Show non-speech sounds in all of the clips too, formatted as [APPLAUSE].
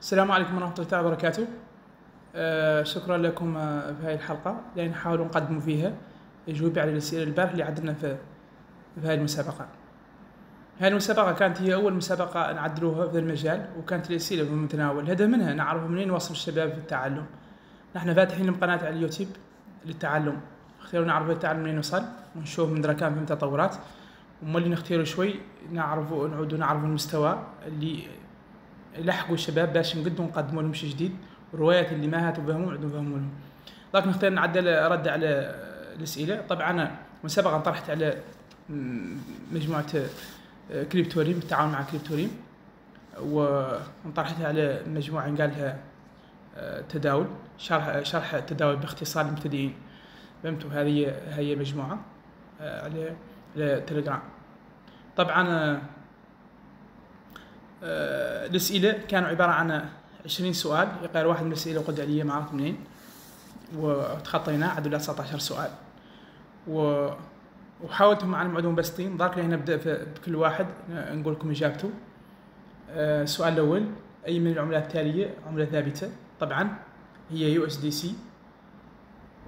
السلام عليكم ورحمة الله تعالى وبركاته. آه شكرا لكم آه في هذه الحلقة. اللي نحاول نقدم فيها. أجوبة على الأسئلة البارح اللي عدلنا في في هذه المسابقة. هذه المسابقة كانت هي أول مسابقة نعدلوها في المجال وكانت الأسئلة في المتناول. الهدف منها نعرف منين وصل الشباب في التعلم. نحن فاتحين قناة على اليوتيوب للتعلم. اختيروا نعرف التعلم منين وصل ونشوف من كان في التطورات وما اللي نختاروا شوي نعرفوا نعودوا نعرفوا المستوى اللي لحقوا الشباب باش نقدروا نقدموا لهم شيء جديد والروايات اللي ما هاتوا بهم نعودوا نفهموا لهم. لكن نختار نعدل رد على الأسئلة. طبعا مسابقة طرحت على مجموعة كريبتوريم بالتعاون مع كريبتوريم وانطرحتها على مجموعة قال لها تداول. شرح شرح التداول باختصار للمبتدئين. فهمتوا؟ هذه هي مجموعة على التليجرام طبعا الاسئله كانوا عبارة عن 20 سؤال يقال واحد من الأسئلة وقد عليا ما عرفت منين وتخطيناه عدوا 19 سؤال. و وحاولت مع المعلومة مبسطين ضاك هنا نبدأ بكل واحد نقول لكم إجابته. السؤال الأول أي من العملات التالية؟ عملة ثابتة. طبعا هي USDC.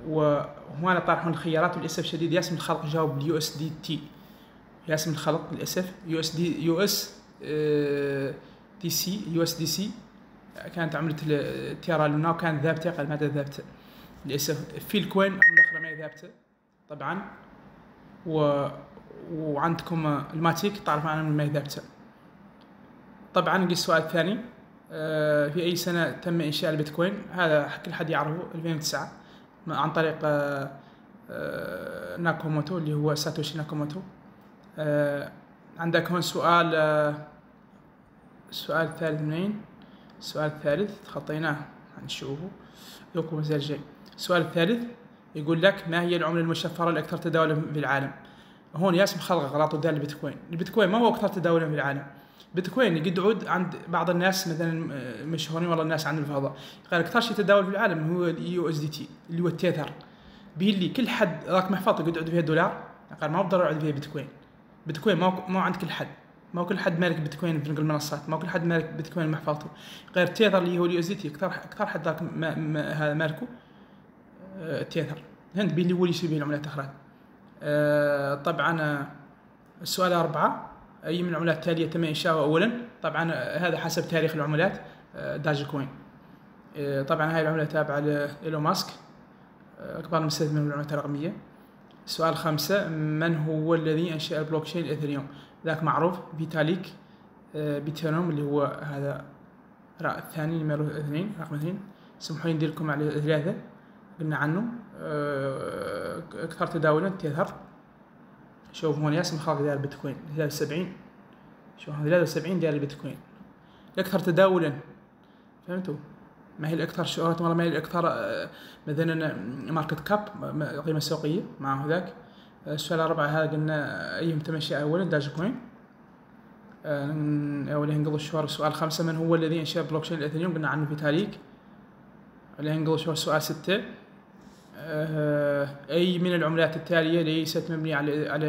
وهنا طرحون الخيارات. وللاسف الشديد ياسم الخلق جاوب باليو إس دي تي. ياسم الخلق للاسف يو إس دي يو إس دي سي يو إس دي سي كانت عملة التيارة لونا وكانت ثابتة قال ماذا ثابتة للأسف في الكوين عملة أخرى ما هي ثابتة طبعا. و... وعندكم الماتيك تعرف عنها ما هي ثابتة طبعا السؤال الثاني في أي سنة تم إنشاء البيتكوين؟ هذا كل حد يعرفه 2009 عن طريق ناكوموتو اللي هو ساتوشي ناكوموتو. عندك هون سؤال السؤال الثالث منين؟ السؤال الثالث خطيناه نشوفه دوكم مازال جاي. السؤال الثالث يقول لك ما هي العملة المشفرة الأكثر تداولا في العالم؟ هون ياسم خلق غلط وده البيتكوين. البيتكوين ما هو أكثر تداولا في العالم. بيتكوين يقد عود عند بعض الناس مثلا مشهورين والله الناس عن الفضاء. قال أكثر شيء تداول في العالم هو ال USDT اللي هو ال Tether به اللي كل حد راك محفظه يقعد فيها دولار قال ما بضر يقعد فيها بيتكوين بيتكوين ما ما عند كل حد. ما كل حد مالك بيتكوين في المنصات ما كل حد مالك بيتكوين محفظته غير ال Tether اللي هو ال USDT أكثر أكثر حد ذاك هذا مالكه ال Tether هند بي اللي هو اللي يشتري به العملات الاخرى أه طبعا السؤال أربعة. أي من العملات التالية تم إنشاؤها أولا؟ طبعا هذا حسب تاريخ العملات. Dogecoin. أه طبعا هاي العملة تابعة لإيلون ماسك. أكبر مستثمر من العملات الرقمية. السؤال خمسة من هو الذي أنشأ البلوكشين الإثريوم ذاك معروف فيتاليك بوتيرين اللي هو هذا الثاني نمرة اثنين رقم اثنين. سمحوا لي ندير لكم على ثلاثة. قلنا عنه أكثر تداولا Tether. شوف هون ياسم خلق ديال البيتكوين 73 شوف 73 ديال البيتكوين الأكثر تداولا. فهمتوا؟ ما هي الأكثر شهرة ولا ما هي الأكثر مثلا market cap قيمة سوقية مع ذاك السؤال الرابع هذا قلنا أيهم تمشي أولا؟ Dogecoin أولا نقضي الشهر السؤال خمسة من هو الذي أنشأ بلوكشين الأثريوم قلنا عنه فيتاليك اللي نقضي الشهر السؤال ستة. أي من العملات التالية ليست مبنية على على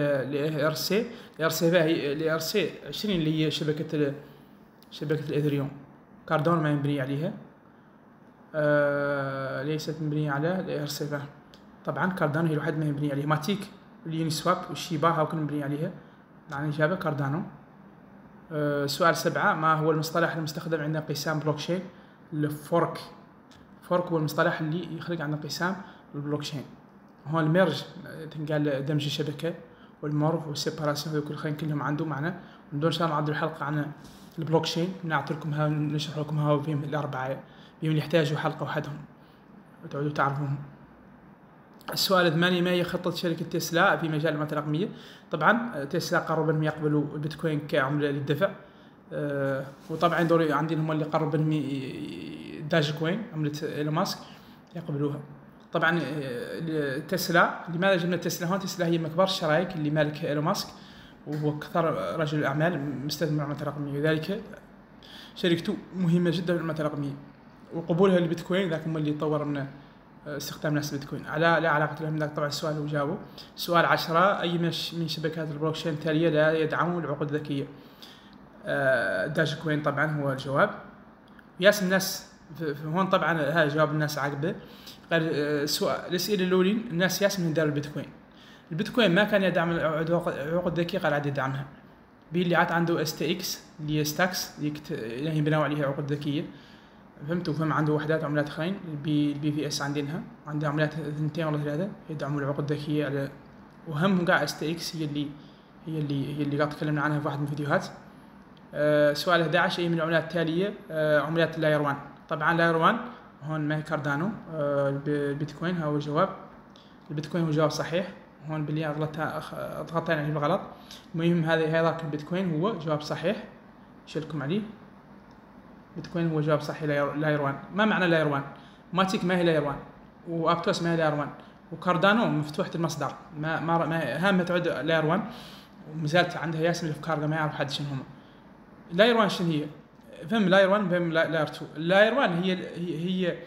ال ERC ال ERC هي ال ERC 20 اللي هي شبكة شبكة الإثريوم Cardano ما مبنية عليها. آه ليست مبنية على ال ERC طبعا Cardano هي الوحيد ما مبنية عليها. Matic. ال Uniswap والشيبا هاو كل مبنية عليها. يعني الإجابة Cardano. آه سؤال سبعة ما هو المصطلح المستخدم عند انقسام بلوكشين؟ ال fork. fork هو المصطلح اللي يخرج عن انقسام البلوكشين. هون ال merge تنقال دمج الشبكة وال morph وال séparation هذول كل كلهم عنده معنا ندور ان شاء الله نعدل الحلقة عن البلوكشين نعطي لكم ها نشرح لكم ها فيهم الأربعة بهم اللي يحتاجوا حلقة وحدهم. وتعودوا تعرفوهم. السؤال الثمانية ما هي خطة شركة تسلا في مجال العملات الرقمية؟ طبعا تسلا قرروا انهم يقبلوا البيتكوين كعملة للدفع أه وطبعا دوري عندهم هم اللي قرروا انهم Dogecoin عملة إيلون ماسك يقبلوها. طبعا تسلا لماذا جبنا تسلا؟ هون تسلا هي من اكبر الشرايك اللي مالك إيلون ماسك وهو أكثر رجل اعمال مستثمر العملات الرقميه لذلك شركته مهمة جدا في العملات الرقميه وقبولها للبيتكوين ذاك هم اللي طور من استخدام الناس البيتكوين على لا علاقة لهم ذاك طبعا السؤال جاوبه سؤال عشرة أي من شبكات البلوكشين التالية لا يدعم العقود الذكية؟ داج كوين طبعا هو الجواب. ياسم الناس هون طبعا هذا جواب الناس عقبه قال آه، الأسئلة الاولين الناس ياسم من دار البيتكوين. البيتكوين ما كان يدعم العقد الذكية قال عاد يدعمها. بي اللي عاد عنده اس تي إكس اللي هي ستاكس اللي هي بناوا عليها عقد ذكية. فهمتوا فهم عنده وحدات عملات اخرين البي في إس عندنا عنده عملات ثنتين ولا ثلاثة يدعموا العقد الذكية على وهمهم قاع اس تي إكس هي اللي هي اللي هي اللي قاعد تكلمنا عنها في واحد من الفيديوهات. آه، سؤال 11 اي من العملات التالية؟ آه، عملات ال layer 1 طبعا layer 1 هون ما Cardano الب- البيتكوين هو الجواب. البيتكوين هو جواب صحيح هون باللي غلطت ضغطنا عليه بالغلط المهم هذا هذاك البيتكوين هو جواب صحيح. شلكم عليه. بيتكوين هو جواب صحيح layer layer 1 ما معنى layer 1 Matic ما هي layer 1 و Aptos ما هي layer 1 و Cardano مفتوحة المصدر. ما ما, ما هامة تعد layer 1 ومازالت عندها ياسم الأفكار ما يعرف حد شنو هم. layer 1 شنو هي؟ فهم layer 1 فهم layer 2 layer 1 هي هي,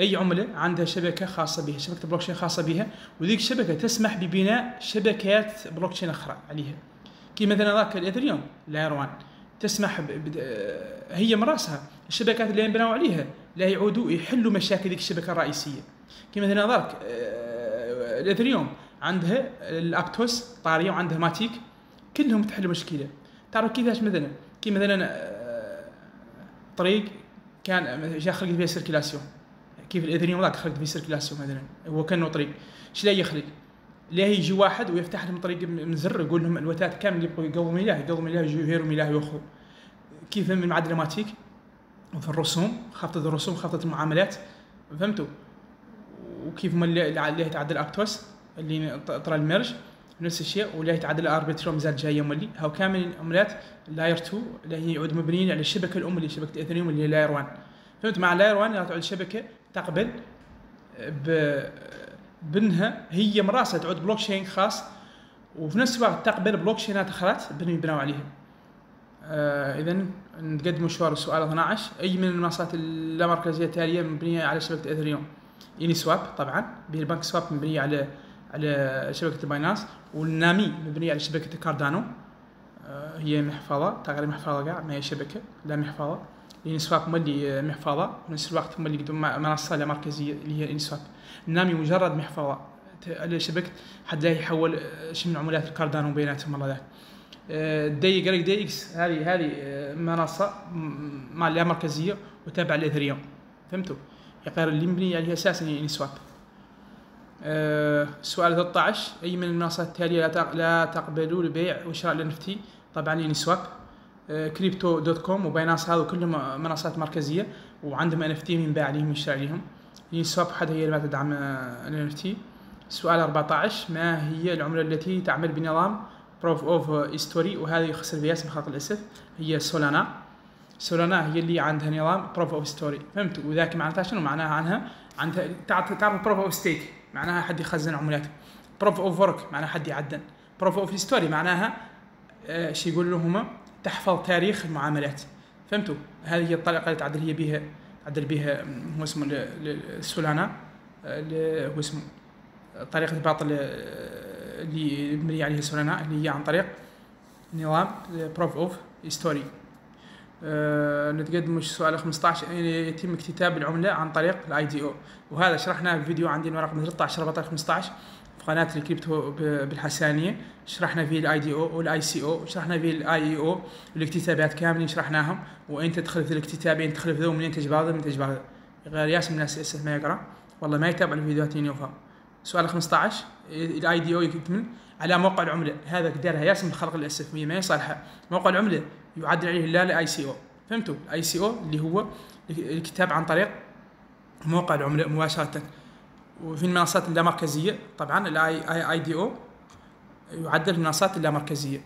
أي عملة عندها شبكة خاصة بها شبكة بلوكشين خاصة بها. وذيك الشبكه تسمح ببناء شبكات بلوكشين أخرى عليها. كي مثلا ذاك الاثريوم layer 1 تسمح. آه، هي من راسها الشبكات اللي ينبنوا عليها لا يعودوا يحلوا مشاكل ذيك الشبكة الرئيسية. كي مثلا ذاك آه، الاثريوم عندها الأبتوس طارية وعندها ماتيك كلهم تحل مشكلة. تعرف كيفاش مثلا؟ كي مثلا آه، طريق كان جا خلق فيها سيركيلاسيون. كيف الاثريوم ذاك خلق فيه سيركيلاسيون مثلا؟ هو كأنه طريق. إيش لا يخلق؟ لا يجي واحد ويفتح لهم طريق من زر يقول لهم الوتات كامل يبقوا يقوموا اياه يقوموا اياه يجوا اياه ياخذوا كيف من المعادله ماتيك؟ وفي الرسوم خفضت الرسوم خفضت المعاملات. فهمتوا؟ وكيف ما اللي اللي يتعدل ابتوس اللي طرى الميرج نفس الشيء ولا يتعدل اربيتروم زاد جاية مولي هاو كامل العملات لاير 2 اللي هي يعود مبنيين على الشبكه الأم اللي شبكة اثريوم اللي هي لاير 1 فهمت مع لاير 1 لا تعود شبكه تقبل ب بانها هي من راسها تعود بلوك تشين خاص وفي نفس الوقت تقبل بلوك تشينات أخرى بنوا يبنوا عليها. آه اذا نقدم مشوار السؤال 12 أي من المنصات اللامركزية التالية مبنية على شبكة Ethereum؟ Uniswap طبعا به PancakeSwap مبنية على على شبكة Binance و ال Nami مبنية على شبكة Cardano آه هي محفظة تقريبا محفظة قاع ما هي شبكة لا محفظة Uniswap مولي محفظه في نفس الوقت مولي قدام منصه لا مركزيه اللي هي Uniswap ال Nami مجرد محفظه على شبكه لا يحول شي من عملات ال Cardano بيناتهم الله ذاك دي جريك دي إكس هذه هذه منصه م- ما لا مركزيه وتابعه ل Ethereum فهمتوا؟ يقال اللي مبني عليها أساسا Swap آه، سؤال 13 اي من المنصات التاليه لا تق- لا تقبلوا البيع وشراء ال NFT طبعا Uniswap Crypto.com و Binance هذا كلهم منصات مركزية وعندهم NFT ينباع عليهم ويشترى عليهم Swap وحدها هي اللي ما تدعم NFT سؤال 14 ما هي العملة التي تعمل بنظام proof of history وهذه يخسر فيها اسم خط الإسف هي Solana. Solana هي اللي عندها نظام proof of history فهمت؟ وذاك معناتها شنو؟ معناها عنها عندها تعرف proof of stake معناها حد يخزن عملات. proof of work معناها حد يعدن proof of history معناها آه شو يقولوا هما تحفظ تاريخ المعاملات. فهمتوا؟ هذه هي الطريقة اللي تعدل هي بها تعدل بها هو اسمه Solana هو اسمه طريقة الباطل اللي مبنيه عليها Solana اللي هي عن طريق نظام proof of history آه، نتقدم سؤال 15 أين يتم اكتتاب العملة عن طريق ال IDO وهذا شرحناه في فيديو عندنا رقم 13 14 15 في قناة الكريبتو ب- بالحسانية. شرحنا فيه ال IDO وال ICO وشرحنا فيه ال IEO والاكتتابات كاملين شرحناهم. وين تدخل في الاكتتابين تدخل في منين تجيب هذا منين تجيب هذا. غير ياسم الناس للاسف ما يقرأ. والله ما يتابع الفيديوهات يفهم سؤال 15 ال IDO يكمل على موقع العملة. هذا دارها ياسم خلق الاسف ما يصلحها موقع العملة يعدل عليه لا الاي سي أو فهمتوا؟ الاي سي أو اللي هو الاكتتاب عن طريق موقع العملة مباشرة. وفي المنصات اللامركزيه طبعا الاي اي دي أو يعدل المنصات اللامركزيه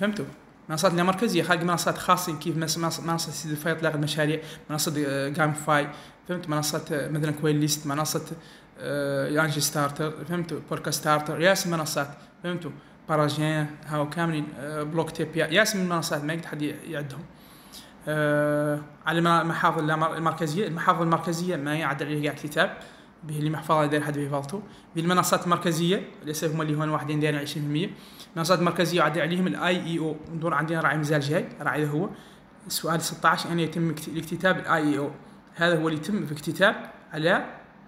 فهمتوا؟ منصات اللامركزيه خارج منصات خاصة كيف منصة سيد الفاي اطلاق المشاريع منصة جام فاي فهمت منصة آه، مثلا كوين ليست منصة آه، يانجي ستارتر فهمتوا؟ بوركا ستارتر ياسم منصات. فهمتوا؟ باراجين هاو كاملين آه، بلوك تيب يا- ياسم المنصات ما يقدر حد يعدهم. آه، على المحافظ المركزية. المحافظ المركزية ما يعدل عليها اكتتاب. به اللي داير حد بيفضلته بالمنصات المركزية للاسف هم اللي هون واحدين دايرين 20% المنصات المركزية يعدل عليهم ال IEO. ندور عندنا راعي مزال جاي راعي هو. السؤال 16 أين يتم اكت- الاكتتاب ال IEO. هذا هو اللي يتم في اكتتاب على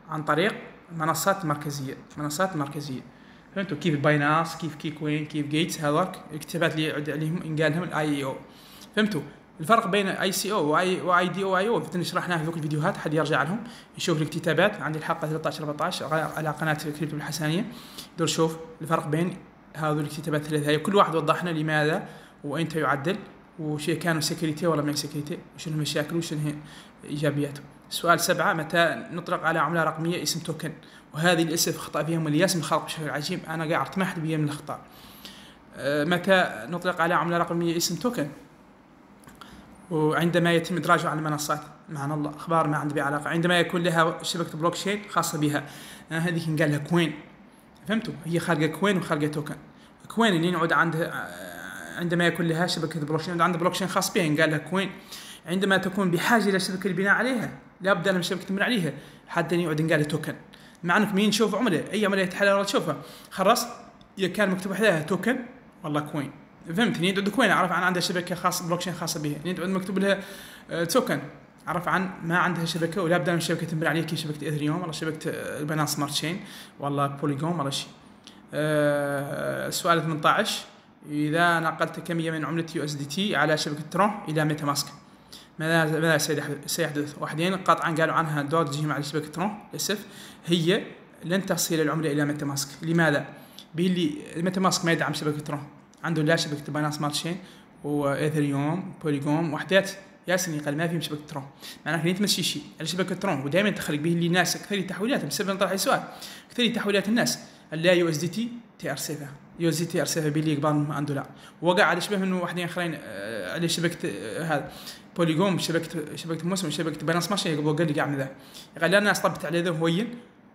عن طريق منصات مركزية. منصات مركزية. فهمتوا؟ كيف Binance كيف KuCoin كيف جيتس هذوك الاكتتابات اللي عليهم ينقال لهم ال IEO. فهمتوا؟ الفرق بين اي سي أو واي دي أو اي أو شرحناها في ذوك الفيديوهات حد يرجع لهم يشوف الاكتتابات عندي الحلقة 13 14 على قناة كريبتو الحسانيه يقدر يشوف الفرق بين هذول الاكتتابات الثلاثة. كل واحد وضحنا لماذا وأنت يعدل وش كانوا security ولا ما security وشنو المشاكل وشنو إيجابياته. سؤال سبعة متى نطلق على عملة رقمية اسم token وهذه للأسف خطأ ياسر من خلق بشكل عجيب. أنا قاعد حد بيه من الأخطاء. أه، متى نطلق على عملة رقمية اسم token وعندما يتم إدراجه على المنصات معنا الله أخبار ما عندي بها علاقة عندما يكون لها شبكة بلوك تشين خاصة بها. أه، هذه قال لها coin. فهمتوا؟ هي خارجة coin وخارجة token. coin اللي نعود عندها أه، عندما يكون لها شبكة بلوك تشين عندها بلوك تشين خاص بها قال لها coin. عندما تكون بحاجة إلى شبكة البناء عليها لابد أن شبكة البناء عليها. حتى يقعد ينقال token. مع إنك مين تشوف عملة؟ أي عمله تحلل تشوفها. خلاص إذا كان مكتوب عليها token والله coin. فهمتني؟ يدعو coin اعرف عن عندها شبكة خاصه بلوك تشين خاصة بها. يدعو مكتوب لها آه، token عرف عن ما عندها شبكة ولا بد من شبكة تنبني عليها كيف شبكة Ethereum ولا شبكة آه، Binance Smart Chain والله Polygon ولا شيء آه، سؤال 18 إذا نقلت كمية من عملة USDT على شبكة Tron إلى MetaMask ماذا ماذا سيحدث؟ واحدين قطعا قالوا عنها دور تجيهم على شبكة ترون للأسف. هي لن تصل العملة إلى ميتا ماسك لماذا؟ باللي ميتا ماسك ما يدعم شبكة ترون عنده لا شبكة باينانس سمارت تشين وايثريوم بوليجون وحدات ياسن قال ما فيهم شبكة ترون معناها كنت تمشي شيء على شبكة ترون ودائما تخلق به اللي الناس أكثر تحويلاتهم بسبب نطرح سؤال. أكثر تحويلات الناس. اللا يو إس دي تي تي آر 7 يو إس دي تي آر 7 باللي قبل عنده لا. وقع على شبه منه واحدين آخرين آه، على شبكة آه، هذا. بوليجون شبكة شبكة موسم شبكة باينانس ماشي قبل قال لي قاعد من ذا. قال لا الناس طبت على ذا هوين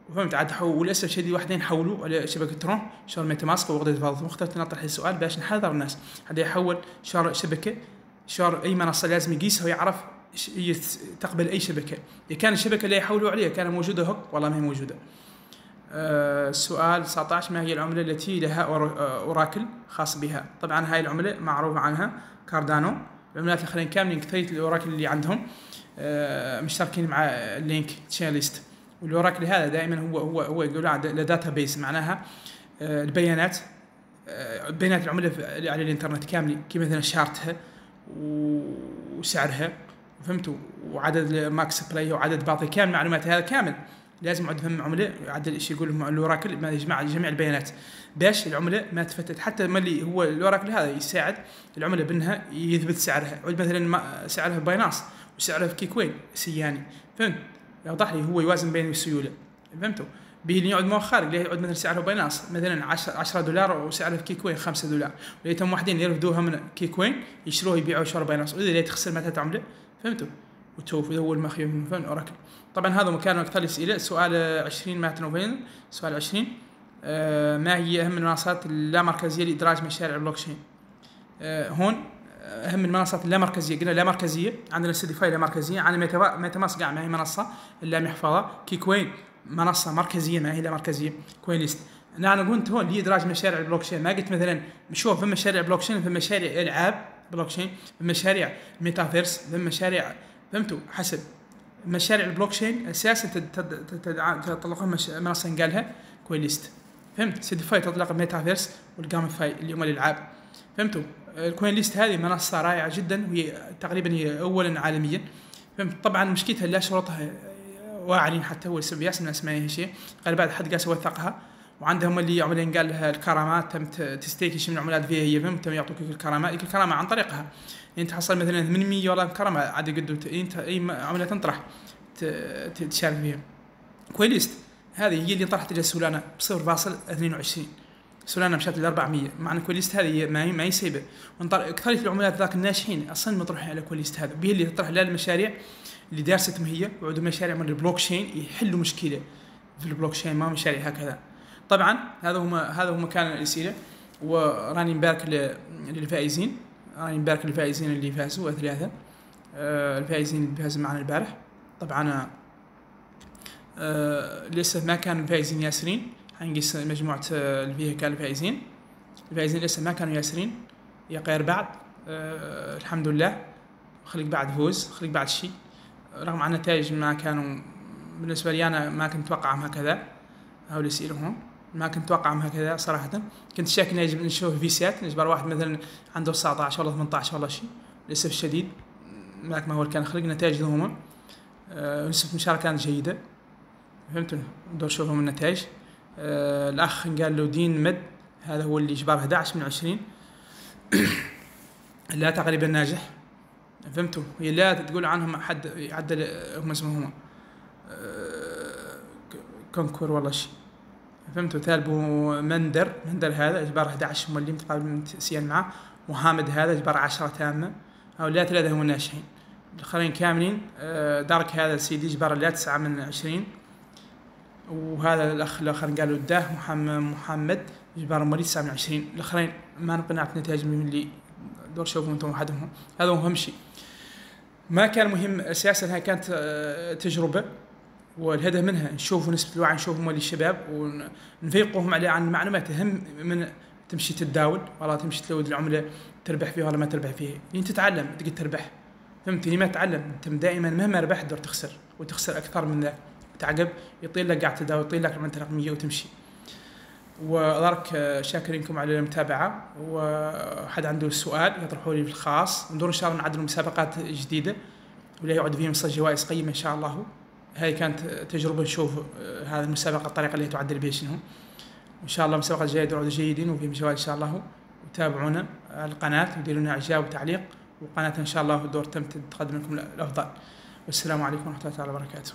وفهمت عاد وللأسف الشديد واحدين حولوا على شبكة ترون شهر ميتا ماسك وغدت فاضل اخترت نطرح السؤال باش نحذر الناس. هذا يحول شهر شبكة شهر أي منصة لازم يقيسها ويعرف تقبل أي شبكة. إذا كان الشبكة اللي يحولوا عليها كانت موجودة هوك والله ما هي موجودة. سؤال 19 ما هي العملة التي لها آه، أوراكل خاص بها؟ طبعا هاي العملة معروف عنها Cardano. العملات الآخرين كاملين كثير ال oracle اللي عندهم. آه، مشتركين مع ال Link Chain List. وال oracle هذا دائما هو هو هو يقولوا عنده database معناها آه، البيانات آه، بيانات العملة في- على الإنترنت كاملة كي مثلا شارتها وسعرها فهمتوا؟ وعدد ال max supply وعدد باطل كامل معلومات هذا كامل. لازم عند فهم عمله يعدل إيش يقول لهم ال oracle ما يجمع جميع البيانات. باش العمله ما تفتت حتى ما اللي هو الاوراكل هذا يساعد العمله بأنها يثبت سعرها. مثلا سعرها في باينانس وسعرها في كيكوين سياني فهمت؟ يوضح لي هو يوازن بين السيولة. فهمتوا؟ به اللي يقعد مؤخر اللي يقعد مثلا سعره باينانس مثلا 10 10 دولار وسعره في كيكوين 5 دولار. لقيتهم واحدين يرفدوها من كيكوين يشتروها يبيعوا شهر باينانس. وإذا تخسر متى عملة. فهمتوا؟ وتشوف هو المخيف من فهم أوراكل. طبعا هذا مكان أكثر الاسئله سؤال 20 مات نوفمبر سؤال 20 آه ما هي أهم المنصات اللامركزيه لإدراج مشاريع البلوك تشين آه هون أهم المنصات اللامركزيه قلنا لا مركزية عندنا Seedify لا مركزية عندنا MetaMask ما هي منصة إلا محفظة KuCoin منصة مركزية ما هي لا مركزية CoinList أنا قلت هون لادراج مشاريع البلوك تشين ما قلت مثلا شوف في مشاريع بلوك تشين في مشاريع ألعاب بلوك تشين في مشاريع ميتافيرس في مشاريع فهمتوا؟ حسب. مشاريع البلوك تشين أساسا تطلقها مش- منصة قالها كوين ليست فهمت؟ سيديفاي تطلق الميتافيرس والجاميفاي اللي هم الألعاب. فهمتوا؟ الكوين ليست هذه منصة رائعة جدا وهي تقريبا هي اولا عالميا. فهمت؟ طبعا مشكلتها لا شروطها واعرين حتى هو السبب ياسر من اسمها شيء. قال بعد حد قاس وثقها وعندهم اللي عملين قال لها الكرامات تم تستيكي من العملات فيها هي فهمت؟ تم يعطوك الكرامات الكرامة عن طريقها. يعني تحصل مثلا 800 والله كرامه عاد ت- إنت أي عملة تنطرح تشارك فيها. CoinList هذه هي اللي طرحت إلى Solana ب 0.22 Solana مشات ل 400 مع أن CoinList هذه ما هي ما هي ونطر- اكثرية العملات ذاك الناجحين أصلا مطروحين على CoinList هذا. به اللي تطرح لا المشاريع اللي دارستهم هي وعندهم مشاريع من البلوك تشين يحلوا مشكلة في البلوك تشين ما مشاريع هكذا. طبعا هذا هم هذا هو مكان الاسئله وراني مبارك للفائزين. راني مبارك للفائزين اللي فازوا ثلاثة. آه، الفائزين اللي فازوا معنا البارح. طبعا آه، لسه ما كان الفائزين ياسرين. حنقيس مجموعة آه، كان الفائزين. الفائزين لسه ما كانوا ياسرين يا غير بعد آه، الحمد لله. خليك بعد فوز خليك بعد شيء رغم عن النتائج ما كانوا بالنسبة لي أنا ما كنت أتوقعهم هكذا. أو اللي يصيرهم ما كنت أتوقعهم هكذا صراحة. كنت شاك يجب نشوف فيسات نجبر واحد مثلا عنده 19 ولا 18 ولا شيء للأسف الشديد ما هو كان خلق نتائج لهم آه، نسبة المشاركة كانت جيدة. فهمتوا؟ ندور نشوفهم النتائج. آه الأخ قال له دين مد هذا هو اللي جبر 11 من 20 [COUGHS] لا تقريبا ناجح. فهمتوا؟ هي لا تقول عنهم حد يعدل هم اسمهم آه كونكور والله شيء. فهمتوا؟ ثالبو مندر مندر هذا اجبار 11 مليم تقابل سيان معه. وحامد هذا اجبار 10 تامة. هؤلاء ثلاثة هم الناجحين. الاخرين كاملين. آه، دارك هذا سيدي اجبار لا 9 من 20 وهذا الأخ الآخر قالوا الداه محمد محمد جبار مريض 9 من 20 الآخرين ما نقنعت نتائج من اللي دور شوفوا أنتم وحدهم هذا أهم شيء. ما كان مهم أساسا هاي كانت آه، تجربة والهدف منها نشوفوا نسبة الوعي نشوفوا مولي الشباب ونفيقوهم على عن معلومات أهم من تمشي تتداول. والله تمشي تلود العملة تربح فيها ولا ما تربح فيها. انت تتعلم تقدر تربح. فهمتني؟ ما تتعلم. أنت دائما مهما ربحت تقدر تخسر وتخسر أكثر من ذاك. تعقب يطيل لك قاعد تداول يطيل لك العمله الرقميه وتمشي. وأراك شاكرينكم على المتابعة. وحد عنده سؤال يطرحوا لي في الخاص. ندور إن شاء الله نعدل مسابقات جديدة. ولا يعد فيها مصر جوائز قيمة إن شاء الله. هاي كانت تجربة نشوف هذه المسابقة الطريقة اللي تعدل بها شنو. إن شاء الله مسابقة جيدة تعود جيدين وفيهم جوائز إن شاء الله. وتابعونا على القناة وديروا لنا إعجاب وتعليق. وقناة إن شاء الله دور تم تقدم لكم الأفضل. والسلام عليكم ورحمة الله وبركاته.